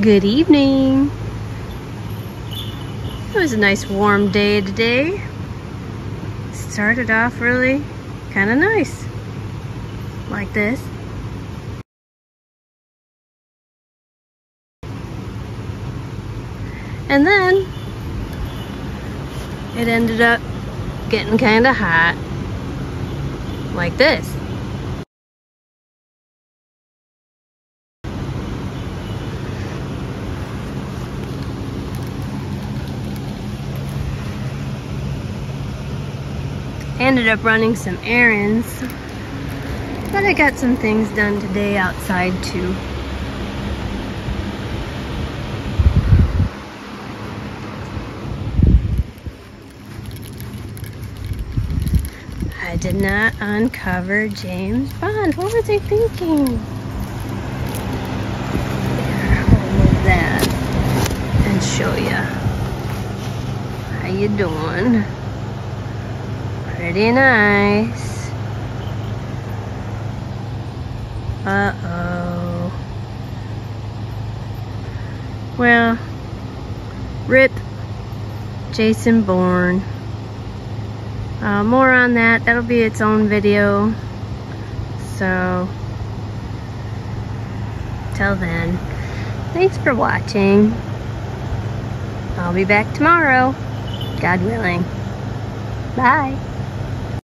Good evening. It was a nice warm day today. Started off really kind of nice. Like this. And then it ended up getting kind of hot. Like this. Ended up running some errands. But I got some things done today outside too. I did not uncover James Bond. What was I thinking? Here, I'll move that and show you how you doing Pretty nice. Uh-oh. Well, rip Jason Bourne. Uh, more on that. That'll be its own video. So, till then, thanks for watching. I'll be back tomorrow, God willing. Bye.